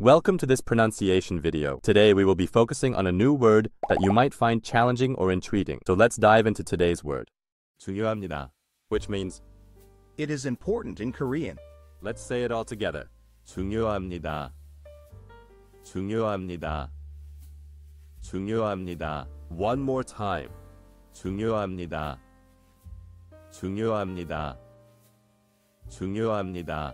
Welcome to this pronunciation video. Today we will be focusing on a new word that you might find challenging or intriguing. So let's dive into today's word. 중요합니다. Which means, It is important in Korean. let's say it all together. 중요합니다. 중요합니다. 중요합니다. One more time. 중요합니다. 중요합니다. 중요합니다.